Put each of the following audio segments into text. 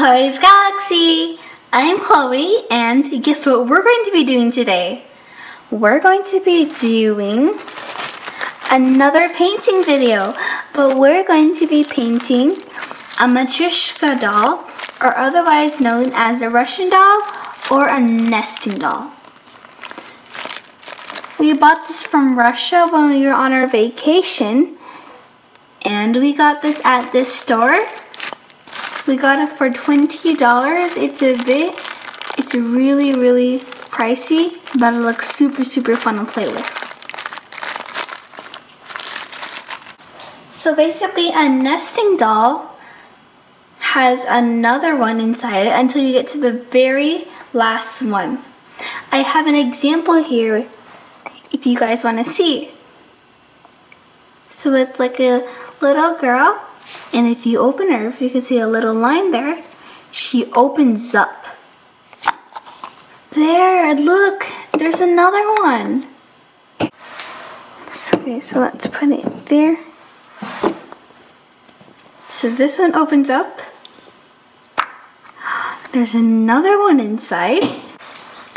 Toys Galaxy! I'm Chloe, and guess what we're going to be doing today? We're going to be doing another painting video, but we're going to be painting a Matryoshka doll, or otherwise known as a Russian doll or a nesting doll. We bought this from Russia when we were on our vacation, and we got this at this store. We got it for $20. It's a bit, it's really, really pricey, but it looks super, super fun to play with. So basically a nesting doll has another one inside it until you get to the very last one. I have an example here if you guys want to see. So it's like a little girl and if you open her, if you can see a little line there, she opens up. There, look, there's another one. Okay, so let's put it there. So this one opens up. There's another one inside.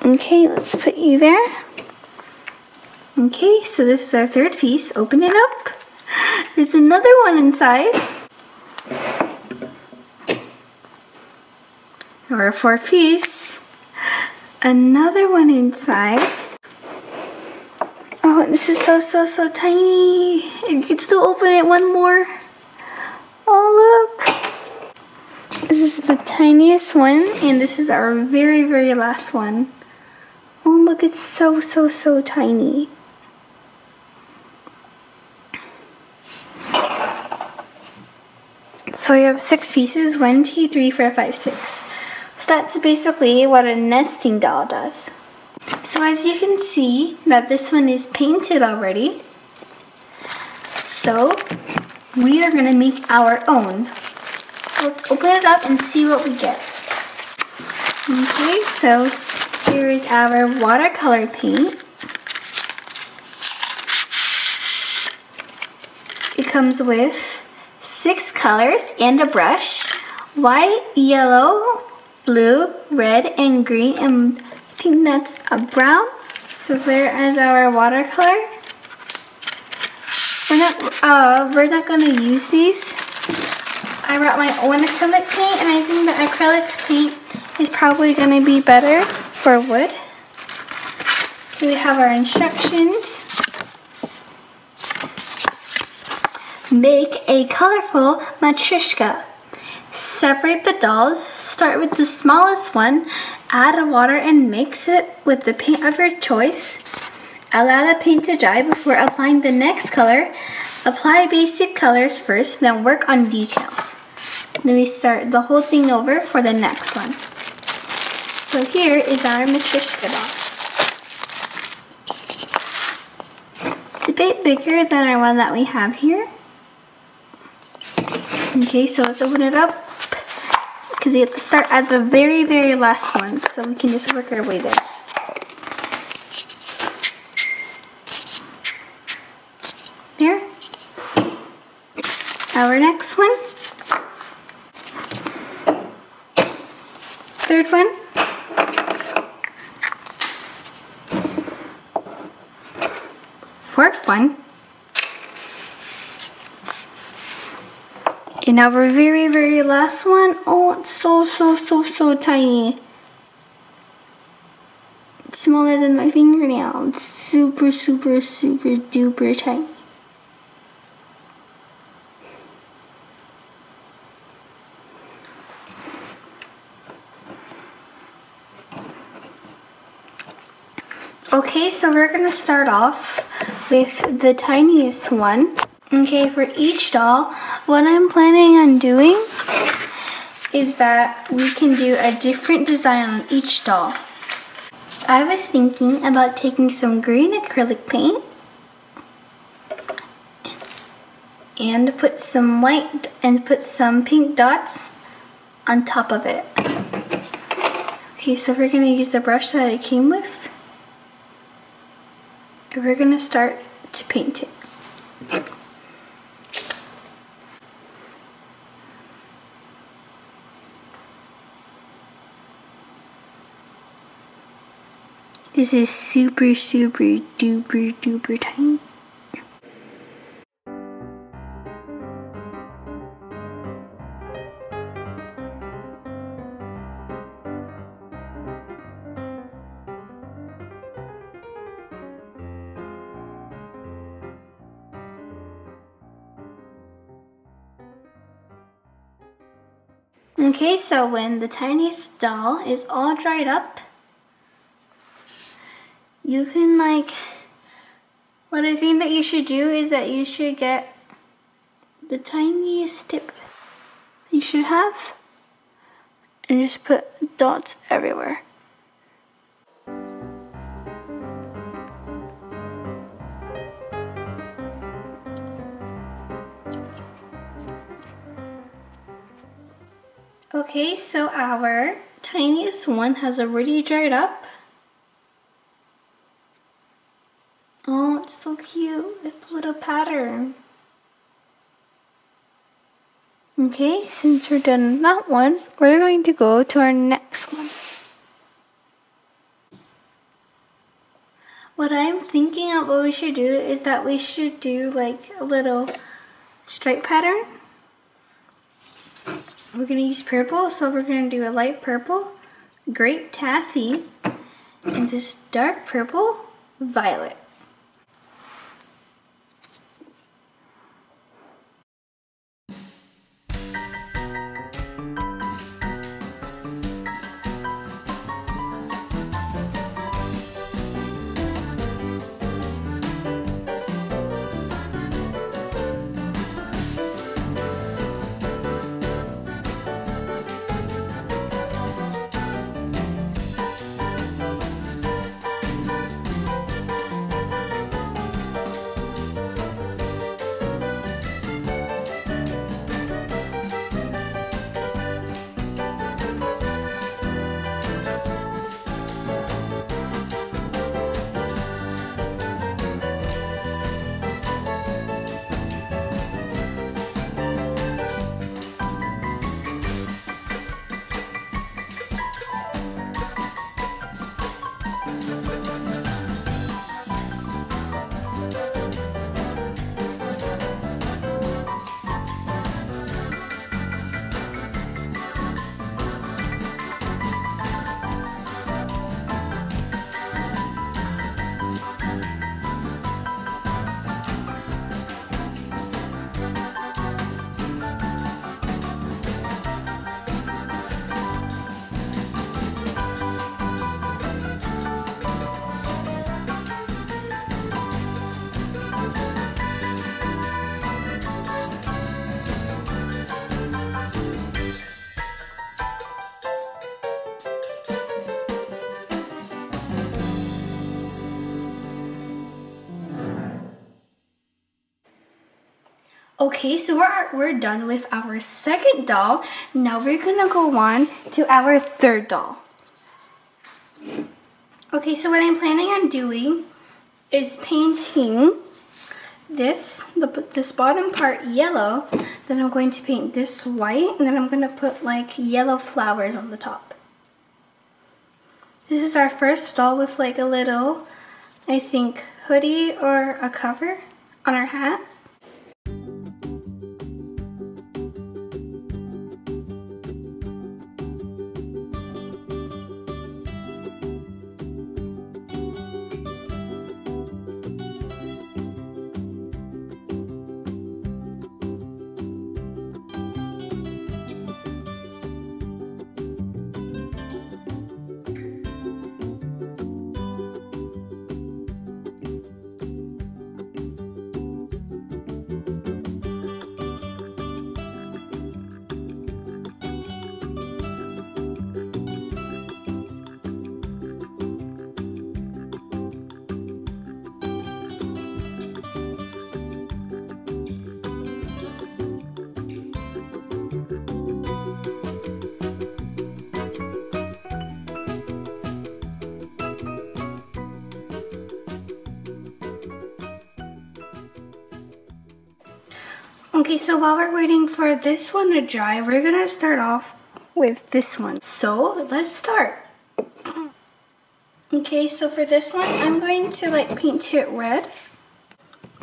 Okay, let's put you there. Okay, so this is our third piece. Open it up. There's another one inside. Our fourth piece. Another one inside. Oh, this is so, so, so tiny. You can still open it one more. Oh, look. This is the tiniest one, and this is our very, very last one. Oh, look, it's so, so, so tiny. So we have six pieces, one, two, three, four, five, six. That's basically what a nesting doll does. So as you can see that this one is painted already. So we are gonna make our own. Let's open it up and see what we get. Okay, so here is our watercolor paint. It comes with six colors and a brush. White, yellow, blue, red, and green, and I think that's a brown. So there is our watercolor. We're not, uh, we're not gonna use these. I brought my own acrylic paint, and I think the acrylic paint is probably gonna be better for wood. We have our instructions. Make a colorful matryoshka. Separate the dolls, start with the smallest one, add water and mix it with the paint of your choice. Allow the paint to dry before applying the next color. Apply basic colors first, then work on details. Then we start the whole thing over for the next one. So here is our matryoshka doll. It's a bit bigger than our one that we have here. Okay, so let's open it up because you have to start at the very, very last one. So we can just work our way there. There. Our next one. Third one. Fourth one. And our very, very last one, oh, it's so, so, so, so tiny. It's smaller than my fingernail. It's super, super, super duper tiny. Okay, so we're gonna start off with the tiniest one. Okay, for each doll, what I'm planning on doing is that we can do a different design on each doll. I was thinking about taking some green acrylic paint and put some white and put some pink dots on top of it. Okay, so we're gonna use the brush that it came with. And we're gonna start to paint it. This is super, super, duper, duper tiny. Okay, so when the tiniest doll is all dried up, you can like, what I think that you should do is that you should get the tiniest tip you should have and just put dots everywhere. Okay, so our tiniest one has already dried up. Oh, it's so cute. It's a little pattern. Okay, since we're done with that one, we're going to go to our next one. What I'm thinking of what we should do is that we should do like a little stripe pattern. We're gonna use purple, so we're gonna do a light purple, grape taffy, and this dark purple, violet. Okay, so we're, we're done with our second doll. Now we're gonna go on to our third doll. Okay, so what I'm planning on doing is painting this, the, this bottom part yellow, then I'm going to paint this white, and then I'm gonna put like yellow flowers on the top. This is our first doll with like a little, I think, hoodie or a cover on our hat. Okay, so while we're waiting for this one to dry, we're gonna start off with this one. So let's start. Okay, so for this one, I'm going to like paint it red.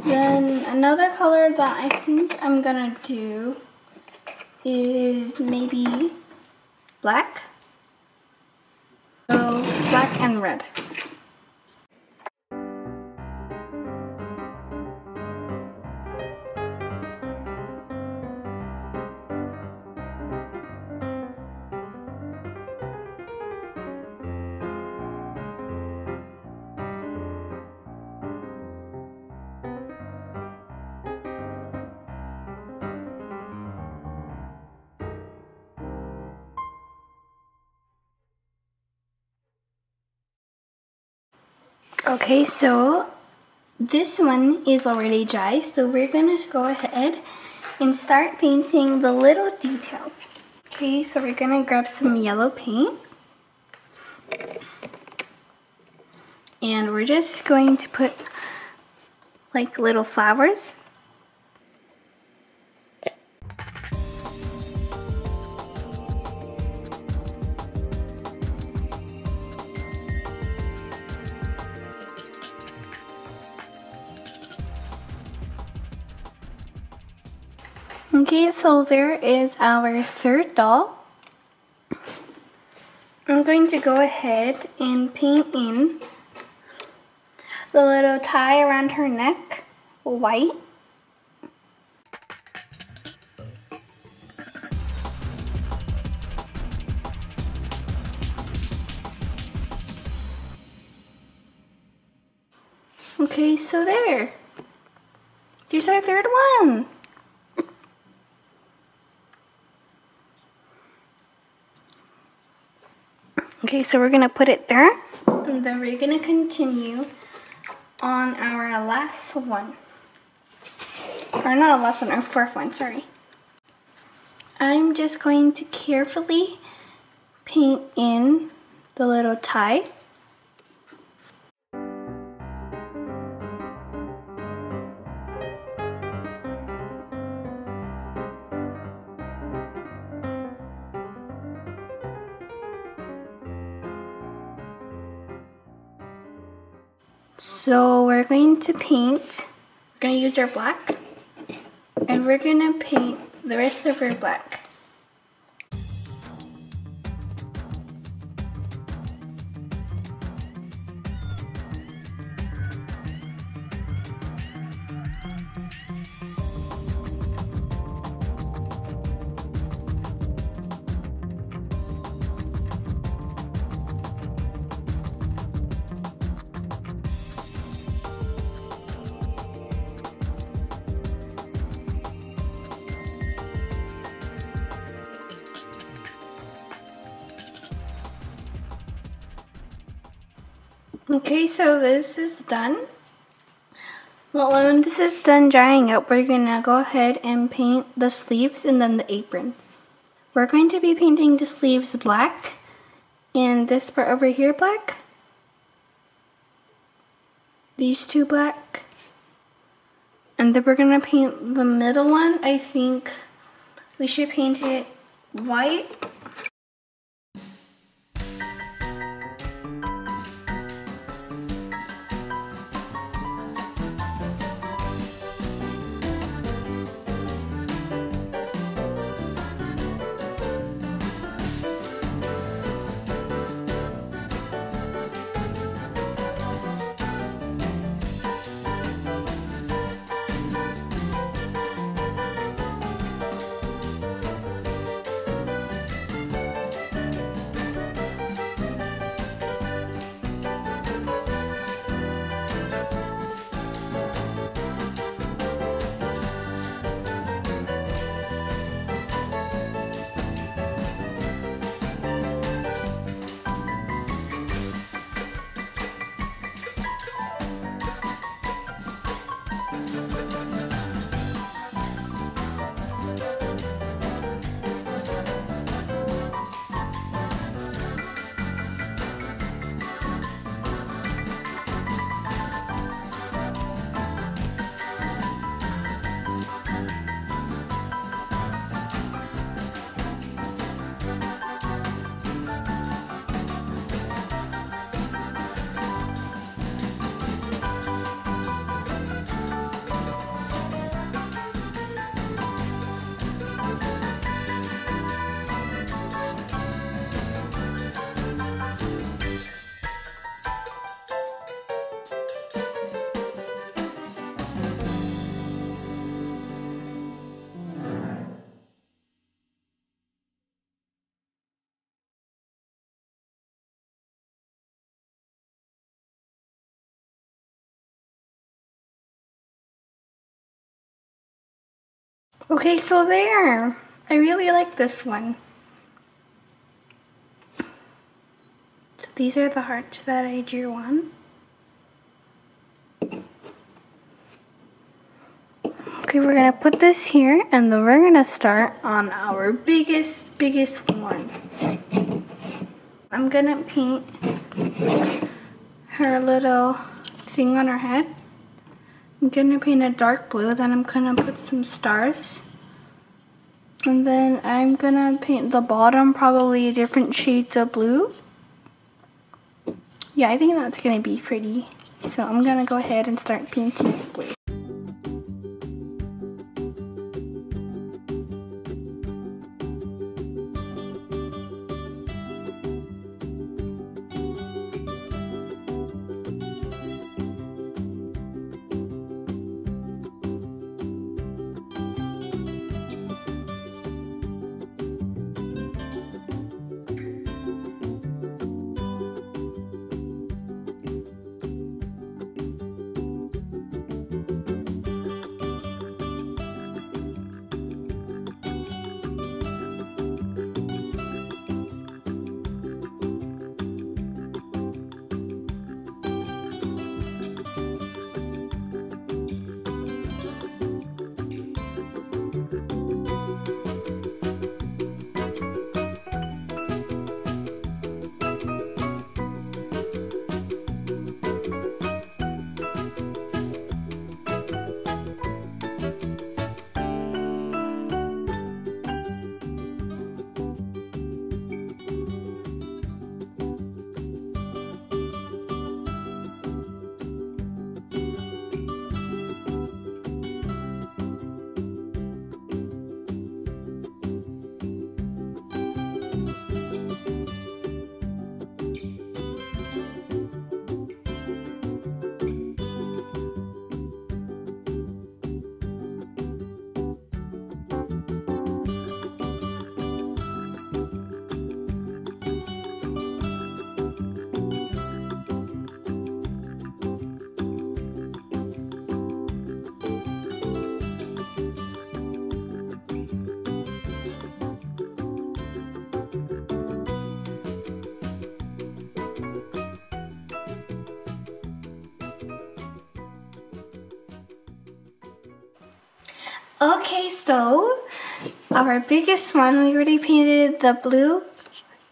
Then another color that I think I'm gonna do is maybe black. So black and red. Okay, so this one is already dry, so we're gonna go ahead and start painting the little details. Okay, so we're gonna grab some yellow paint. And we're just going to put like little flowers. Okay, so there is our third doll. I'm going to go ahead and paint in the little tie around her neck, white. Okay, so we're gonna put it there. And then we're gonna continue on our last one. Or not a last one, our fourth one, sorry. I'm just going to carefully paint in the little tie. Going to paint, we're going to use our black, and we're going to paint the rest of our black. Okay, so this is done. Well, when this is done drying up, we're gonna go ahead and paint the sleeves and then the apron. We're going to be painting the sleeves black and this part over here black. These two black. And then we're gonna paint the middle one. I think we should paint it white Okay, so there. I really like this one. So these are the hearts that I drew on. Okay, we're gonna put this here and then we're gonna start on our biggest, biggest one. I'm gonna paint her little thing on her head. I'm gonna paint a dark blue, then I'm gonna put some stars. And then I'm gonna paint the bottom probably different shades of blue. Yeah, I think that's gonna be pretty. So I'm gonna go ahead and start painting blue. Okay, so our biggest one, we already painted the blue.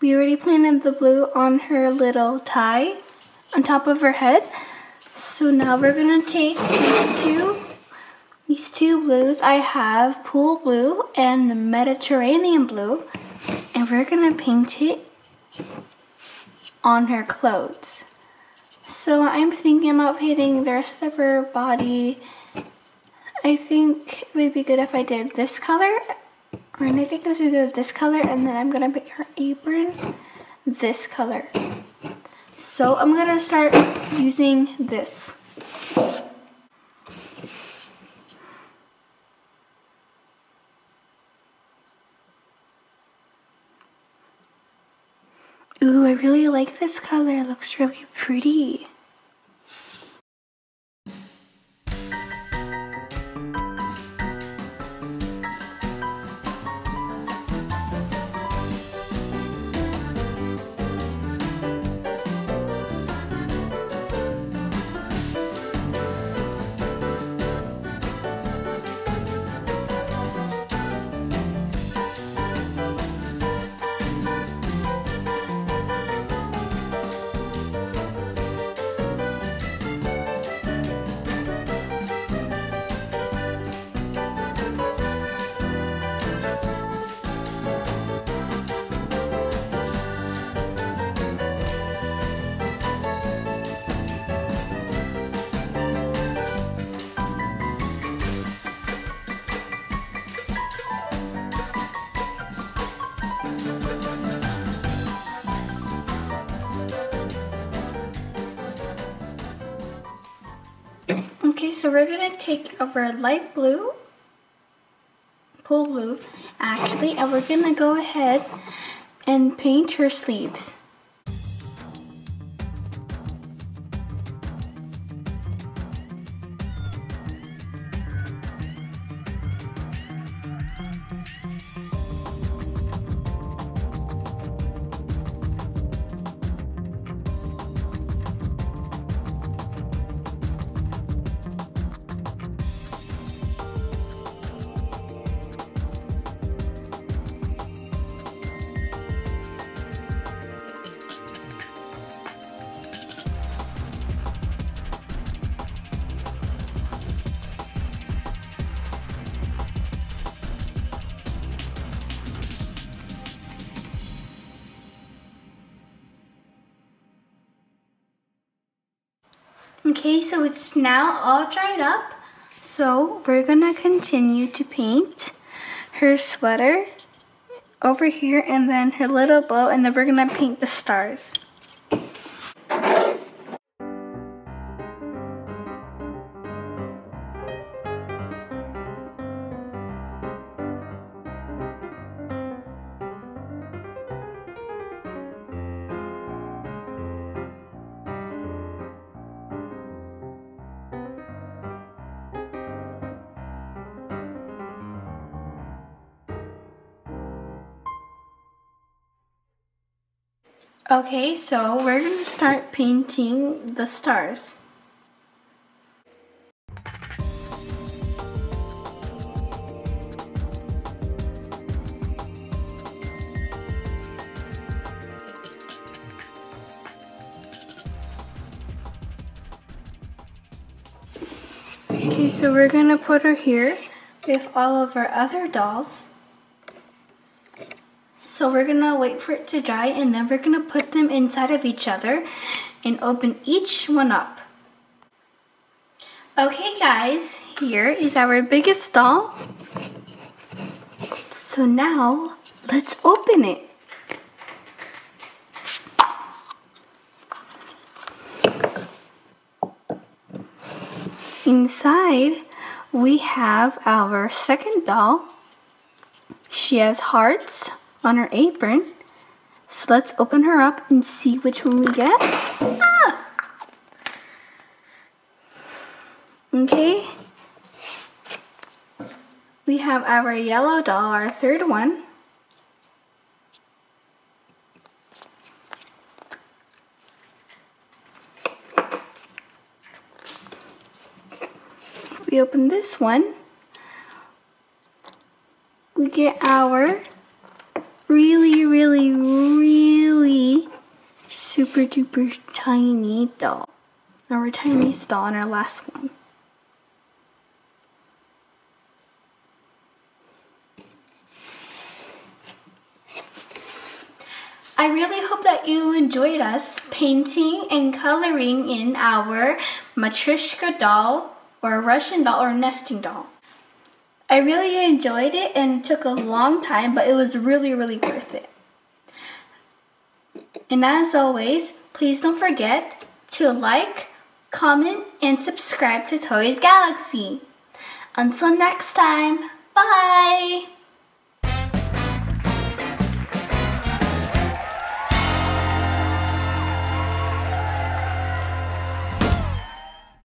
We already painted the blue on her little tie on top of her head. So now we're gonna take these two, these two blues. I have pool blue and the Mediterranean blue, and we're gonna paint it on her clothes. So I'm thinking about painting the rest of her body I think it would be good if I did this color. And I think this would be good this color. And then I'm going to make her apron this color. So I'm going to start using this. Ooh, I really like this color. It looks really pretty. So we're gonna take our light blue, pool blue, actually, and we're gonna go ahead and paint her sleeves. Okay, so it's now all dried up. So we're gonna continue to paint her sweater over here and then her little bow and then we're gonna paint the stars. Okay, so we're going to start painting the stars. Okay, so we're going to put her here with all of our other dolls. So we're gonna wait for it to dry and then we're gonna put them inside of each other and open each one up. Okay guys, here is our biggest doll. So now, let's open it. Inside, we have our second doll. She has hearts on her apron. So let's open her up and see which one we get. Ah! Okay. We have our yellow doll, our third one. We open this one. We get our really, really, really super duper tiny doll. Our tiniest doll and our last one. I really hope that you enjoyed us painting and coloring in our Matryoshka doll or Russian doll or nesting doll. I really enjoyed it and it took a long time, but it was really, really worth it. And as always, please don't forget to like, comment, and subscribe to Toys Galaxy. Until next time, bye!